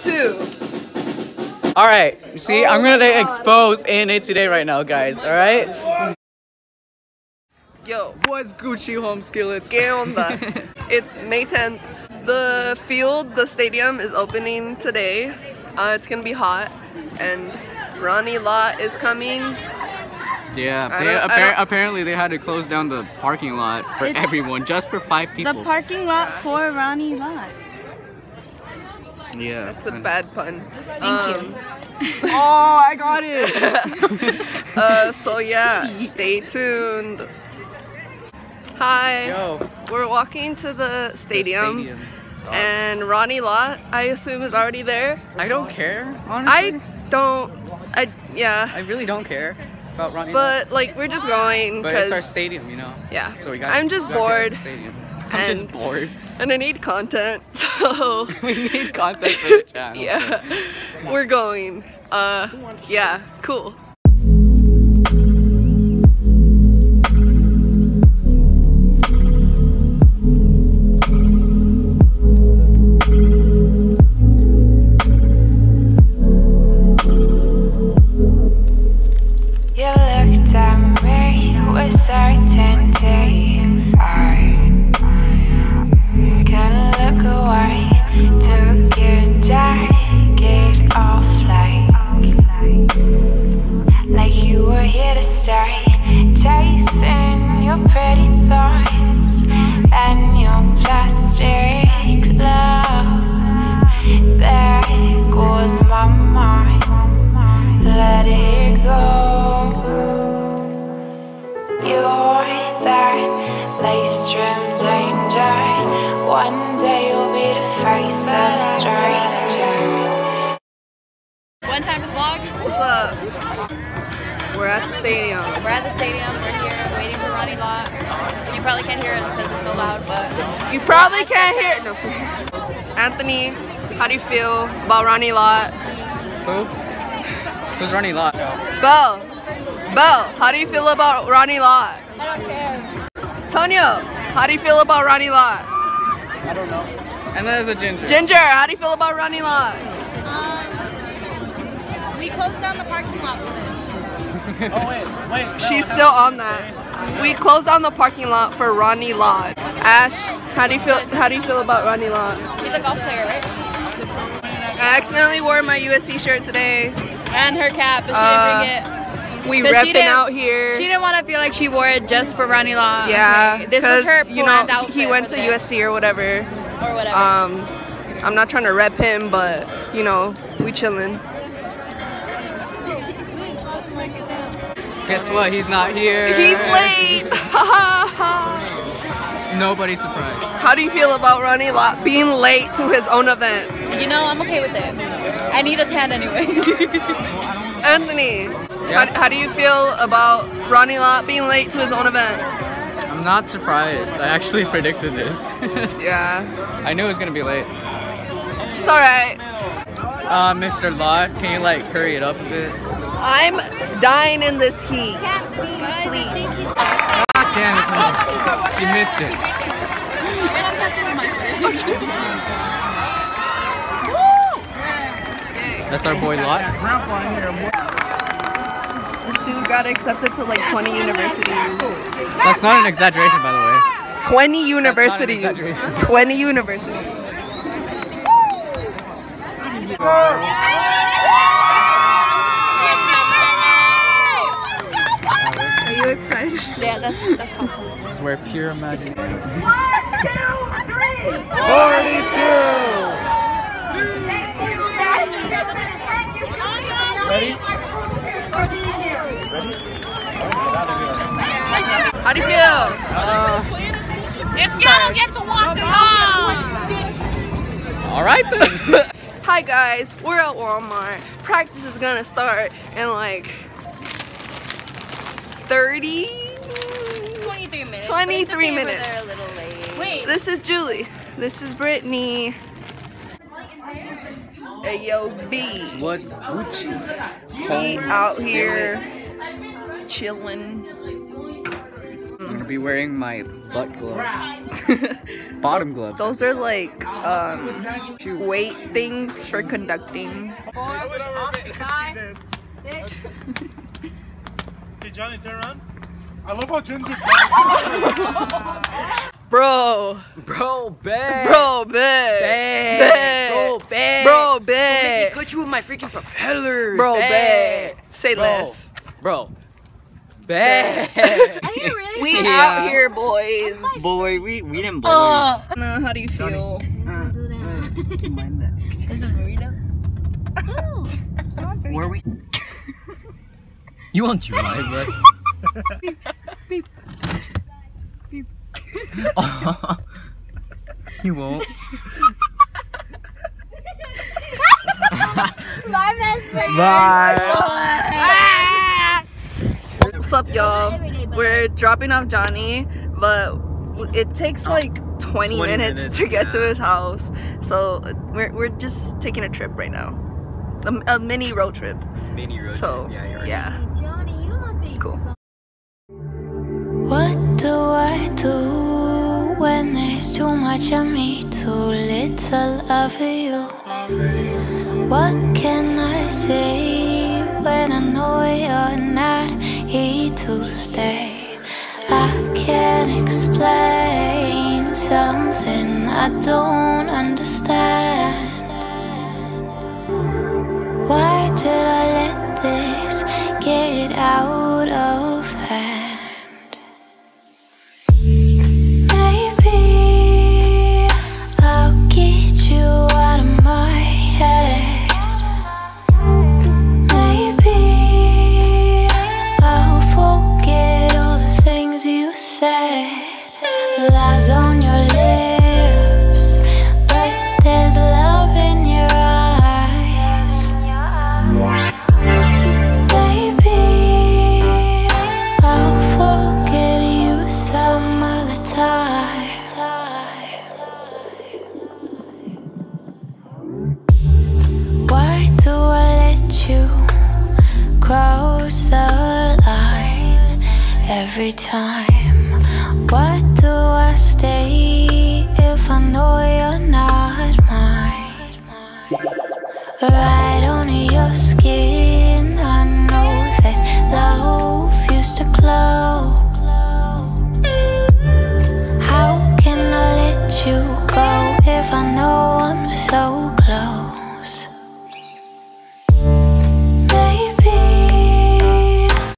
two. All right, see, I'm gonna expose ANA today right now, guys. All right. Yo, What's Gucci home skillets? ¿qué onda? it's May 10th. The field, the stadium is opening today. Uh, it's gonna be hot, and Ronnie Lott is coming. Yeah, they, appar- apparently they had to close down the parking lot for It's- everyone, just for five people. The parking lot for Ronnie Lott. Yeah. That's a bad pun. Thank you. Oh, I got it. Uh, so yeah, stay tuned. Hi, Yo, we're walking to the the stadium, stadium. Dogs. and Ronnie Lott, I assume, is already there. I don't care, honestly. I don't. I yeah, I really don't care about Ronnie. Lott. but like we're just going but it's our stadium, you know. yeah. So we got. I'm just bored, I'm just bored. and I need content, so we need content for the channel. yeah, we're going. Uh, yeah, cool. One day you'll be the face of a stranger. One time for the vlog. What's up? We're at the stadium. We're at the stadium. We're here waiting for Ronnie Lott. You probably can't hear us because it's so loud, but You probably can't hear it. No. Anthony, how do you feel about Ronnie Lott? Who? Who's Ronnie Lott? Belle, Belle, how do you feel about Ronnie Lott? I don't care. Tonyo, how do you feel about Ronnie Lott? I don't know. And there's a ginger. Ginger, how do you feel about Ronnie Lott? Um, we closed down the parking lot for this. Oh wait, wait. No, She's still on that. We closed down the parking lot for Ronnie Lott. Ash, how do you feel? How do you feel about Ronnie Lott? He's a golf player, right? I accidentally wore my USC shirt today. And her cap, but she Uh, didn't bring it. We 'Cause she repping out here. She didn't want to feel like she wore it just for Ronnie Lott. yeah, Okay, This was her you know he went to the day, USC or whatever. or whatever. Um, I'm not trying to rep him, but you know we chilling. Guess what? He's not here. He's late. Ha ha ha. Nobody's surprised. How do you feel about Ronnie Lott being late to his own event? you know, I'm okay with it. I need a tan anyway. Anthony, Yeah? how, how do you feel about Ronnie Lott being late to his own event? I'm not surprised. I actually predicted this. Yeah, I knew it was gonna be late. it's alright. Uh, Mr. Lott, can you like hurry it up a bit? I'm dying in this heat. Please. God damn it! She missed it. That's our boy Lott. This dude got accepted to like 20 universities. That's not an exaggeration, by the way. 20 universities. 20 universities. Are you excited? yeah, that's that's possible. It's where pure imagination. How do you feel? Uh, if y'all don't get to walk All right then. Hi guys, we're at Walmart. Practice is gonna start in like 30. 23 minutes. 23 minutes. a little late. Wait. This is Julie. This is Brittany. Hey yo, B. What's Gucci? We out here chilling. I'm gonna be wearing my butt gloves. Bottom gloves. Those are like um, weight things for conducting. Hey Johnny, turn around. I love how Ginger. Bro, Bro, bad. bro, bet, Bad. Bro, bad. bro, Don't make me bet, cut you with my freaking propellers. bro, Bad. bet. Say Bro. less. Bro. Bad. Are you really? We Yeah. out here, boys. Boy, we we didn't boys. Uh, how do you feel? do that. Is it burrito? Oh, I want burrito. Where we? you won't drive us. Beep. Beep. you won't. My best friend. Bye. What's up, y'all? We're dropping off Johnny, but it takes oh, like 20, 20 minutes, minutes, to get to his house. So we're, we're just taking a trip right now. A, a mini road trip. Mini road So, trip. Yeah, you're right. yeah. Johnny, you must be Cool. What do I do when there's too much of me, too little of you? What can I say when I know you're not here to stay? I can't explain something I don't understand. every time. Why do I stay if I know you're not mine? Right on your skin.